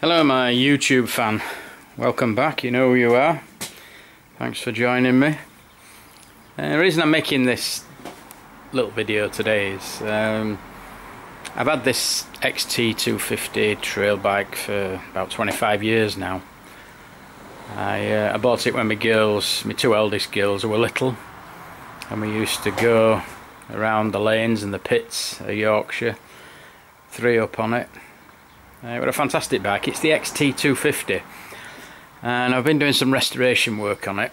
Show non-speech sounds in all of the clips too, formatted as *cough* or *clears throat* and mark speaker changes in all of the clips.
Speaker 1: Hello my YouTube fan, welcome back, you know who you are. Thanks for joining me. Uh, the reason I'm making this little video today is um, I've had this XT250 trail bike for about 25 years now. I, uh, I bought it when my girls, my two eldest girls were little and we used to go around the lanes and the pits of Yorkshire, three up on it. Uh, was a fantastic bike, it's the XT250 and I've been doing some restoration work on it.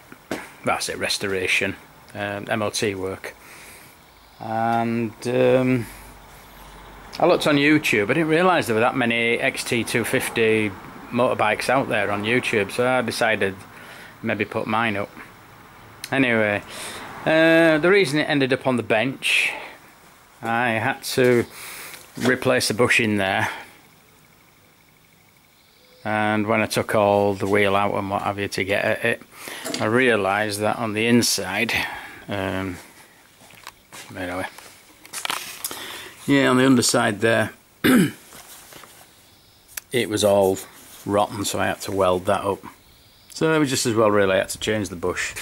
Speaker 1: That's it, restoration, um, MOT work. And um, I looked on YouTube, I didn't realise there were that many XT250 motorbikes out there on YouTube, so I decided maybe put mine up. Anyway, uh, the reason it ended up on the bench, I had to replace a bush in there. And when I took all the wheel out and what have you to get at it, I realised that on the inside, um, yeah, on the underside there, *clears throat* it was all rotten, so I had to weld that up. So it was just as well really I had to change the bush.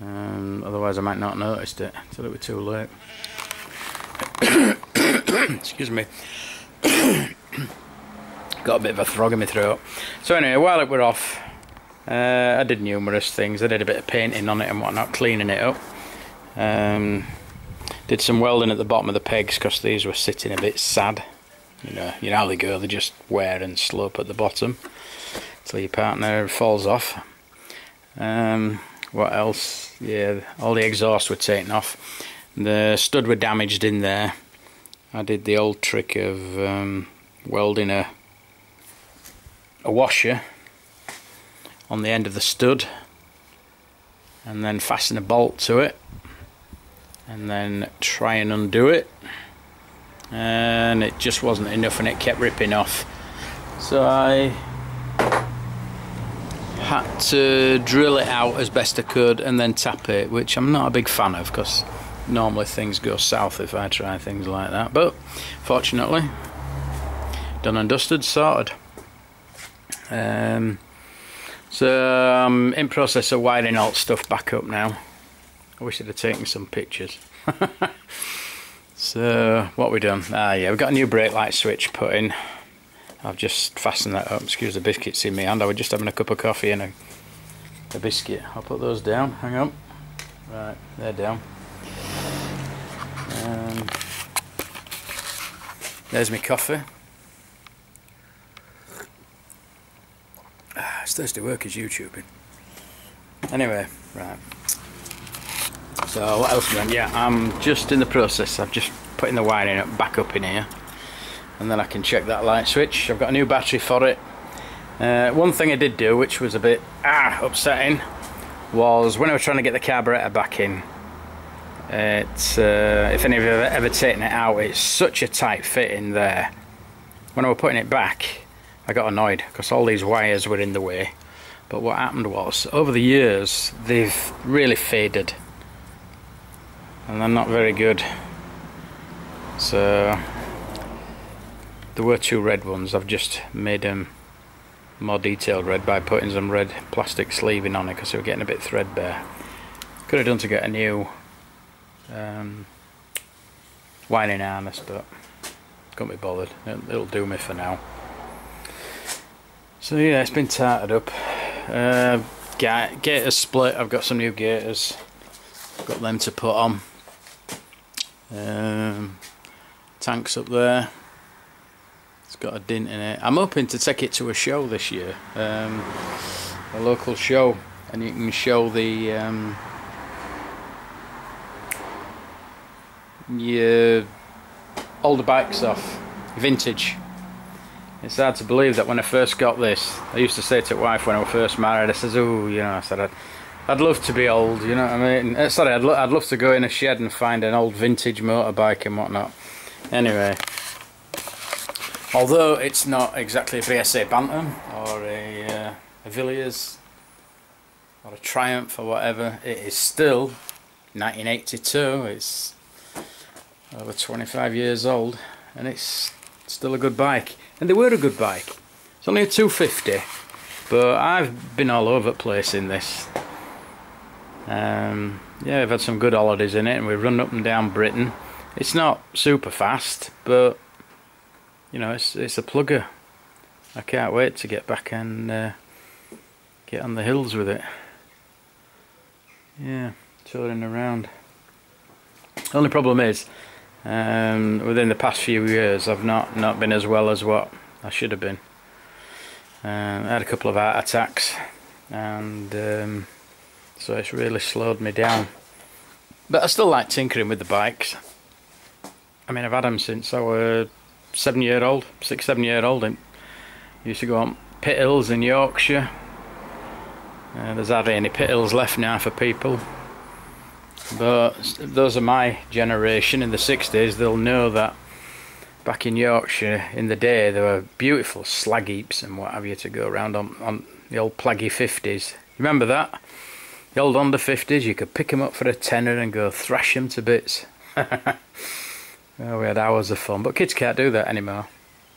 Speaker 1: Um, otherwise I might not have noticed it until it was too late. *coughs* Excuse me. *coughs* Got a bit of a frog in my throat. So anyway, while it were off, uh, I did numerous things. I did a bit of painting on it and whatnot, cleaning it up. Um, did some welding at the bottom of the pegs because these were sitting a bit sad. You know, you know how they go, they just wear and slope at the bottom till your partner falls off. Um, what else? Yeah, all the exhaust were taken off. The stud were damaged in there. I did the old trick of um, welding a a washer on the end of the stud and then fasten a bolt to it and then try and undo it. And it just wasn't enough and it kept ripping off. So I had to drill it out as best I could and then tap it which I'm not a big fan of because normally things go south if I try things like that. But fortunately done and dusted sorted um, so I'm in process of wiring all stuff back up now I wish I'd have taken some pictures. *laughs* so what we done? Ah yeah, we've got a new brake light switch put in. I've just fastened that up. Excuse the biscuits in my hand. I was just having a cup of coffee and a, a biscuit. I'll put those down. Hang on. Right, they're down. Um, there's my coffee. It's Thursday work is YouTubing. Anyway, right. So what else? Yeah, I'm just in the process. I'm just putting the wiring up, back up in here, and then I can check that light switch. I've got a new battery for it. Uh, one thing I did do, which was a bit ah upsetting, was when I was trying to get the carburetor back in. It, uh, if any of you have ever taken it out, it's such a tight fit in there. When I was putting it back, I got annoyed because all these wires were in the way. But what happened was, over the years, they've really faded. And they're not very good. So there were two red ones. I've just made them more detailed red by putting some red plastic sleeving on it because they were getting a bit threadbare. Could have done to get a new um, wiring harness but can't be bothered. It'll do me for now so yeah it's been tarted up. Uh, gaiters split. I've got some new gaiters got them to put on. Um, tanks up there. It's got a dint in it. I'm hoping to take it to a show this year, um, a local show, and you can show the um, your older bikes off, vintage. It's hard to believe that when I first got this, I used to say to wife when I was first married, I says, "Oh, you know," I said, I'd, I'd love to be old, you know what I mean? Uh, sorry, I'd, lo I'd love to go in a shed and find an old vintage motorbike and whatnot. Anyway, although it's not exactly a BSA Bantam or a, uh, a Villiers or a Triumph or whatever, it is still 1982. It's over 25 years old and it's still a good bike. And they were a good bike. It's only a 250, but I've been all over the place in this. Um, yeah, I've had some good holidays in it, and we've run up and down Britain. It's not super fast, but you know, it's it's a plugger. I can't wait to get back and uh, get on the hills with it. Yeah, touring around. Only problem is, um, within the past few years, I've not not been as well as what I should have been. Um, I had a couple of heart attacks, and um, so it's really slowed me down. But I still like tinkering with the bikes. I mean, I've had them since I was seven year old, six, seven year old. I used to go on pit hills in Yorkshire. Uh, there's hardly any pit hills left now for people. But those are my generation in the 60s, they'll know that back in Yorkshire in the day there were beautiful slag heaps and what have you to go around on, on the old plaggy 50s. Remember that? The old under 50s, you could pick them up for a tenner and go thrash them to bits. *laughs* well, we had hours of fun, but kids can't do that anymore.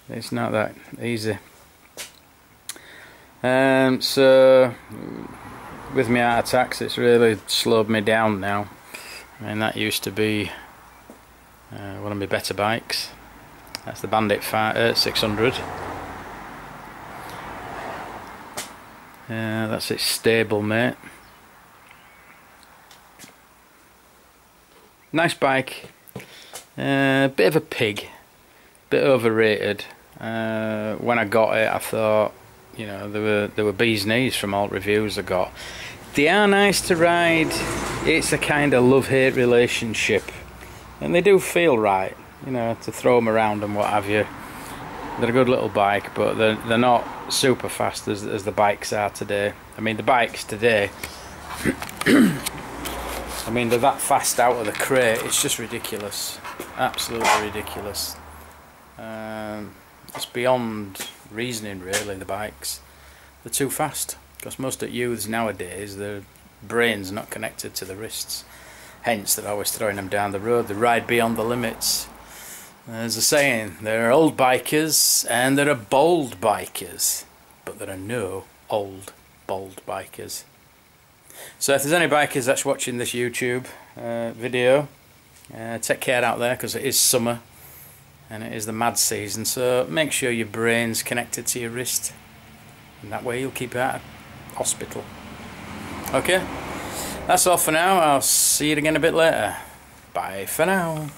Speaker 1: It's not that easy. Um, so, with my heart attacks, it's really slowed me down now. Mean, that used to be uh, one of my better bikes. That's the Bandit uh, 600. Uh, that's its stable mate. Nice bike. Uh, bit of a pig. Bit overrated. Uh, when I got it, I thought, you know, there were there were bees knees from all reviews I got. They are nice to ride. It's a kind of love-hate relationship, and they do feel right. You know, to throw them around and what have you. They're a good little bike, but they're they're not super fast as as the bikes are today. I mean, the bikes today. *coughs* I mean, they're that fast out of the crate. It's just ridiculous, absolutely ridiculous. Um, it's beyond reasoning, really. The bikes, they're too fast because most of youths nowadays, their brains not connected to the wrists. Hence, they're always throwing them down the road. They ride beyond the limits. There's a saying: there are old bikers and there are bold bikers, but there are no old, bold bikers. So if there's any bikers that's watching this YouTube uh, video, uh, take care out there because it is summer and it is the mad season. So make sure your brain's connected to your wrist, and that way you'll keep out hospital. Okay, that's all for now. I'll see you again a bit later. Bye for now.